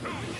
Tell me.